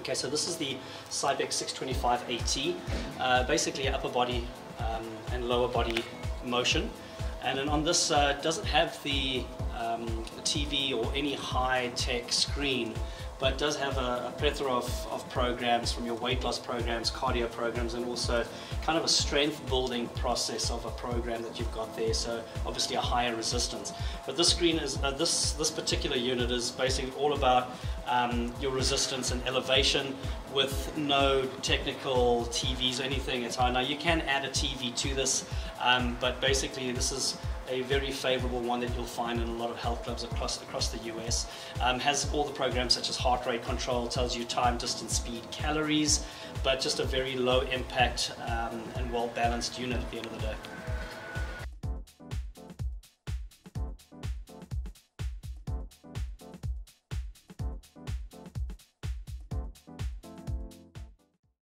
Okay, so this is the Cybex 625 AT, uh, basically upper body um, and lower body motion. And then on this, uh, doesn't have the, um, TV or any high-tech screen but does have a, a plethora of, of, programs from your weight loss programs, cardio programs, and also kind of a strength building process of a program that you've got there. So obviously a higher resistance. But this screen is, uh, this, this particular unit is basically all about um, your resistance and elevation with no technical TVs or anything. It's high. Now you can add a TV to this, um, but basically this is a very favorable one that you'll find in a lot of health clubs across across the US. Um, has all the programs such as heart rate control, tells you time, distance, speed, calories, but just a very low impact um, and well balanced unit at the end of the day.